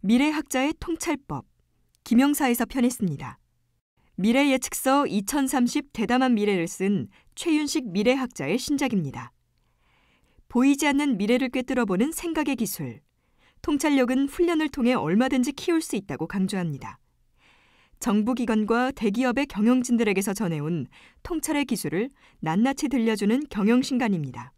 미래학자의 통찰법 김영사에서 편했습니다. 미래 예측서 2030 대담한 미래를 쓴 최윤식 미래학자의 신작입니다. 보이지 않는 미래를 꿰뚫어보는 생각의 기술. 통찰력은 훈련을 통해 얼마든지 키울 수 있다고 강조합니다. 정부기관과 대기업의 경영진들에게서 전해온 통찰의 기술을 낱낱이 들려주는 경영신간입니다.